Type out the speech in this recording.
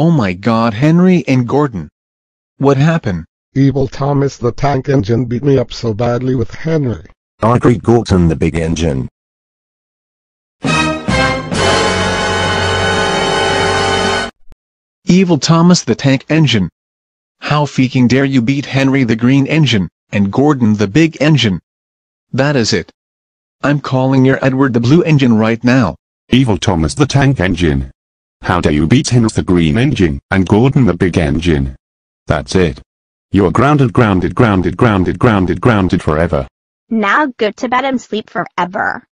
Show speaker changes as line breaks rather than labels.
Oh my god Henry and Gordon. What happened?
Evil Thomas the Tank Engine beat me up so badly with Henry.
I beat Gordon the big engine.
Evil Thomas the Tank Engine. How freaking dare you beat Henry the Green Engine, and Gordon the Big Engine. That is it. I'm calling your Edward the Blue Engine right now.
Evil Thomas the tank engine. How dare you beat Henry the green engine and Gordon the big engine. That's it. You're grounded grounded grounded grounded grounded grounded forever.
Now go to bed and sleep forever.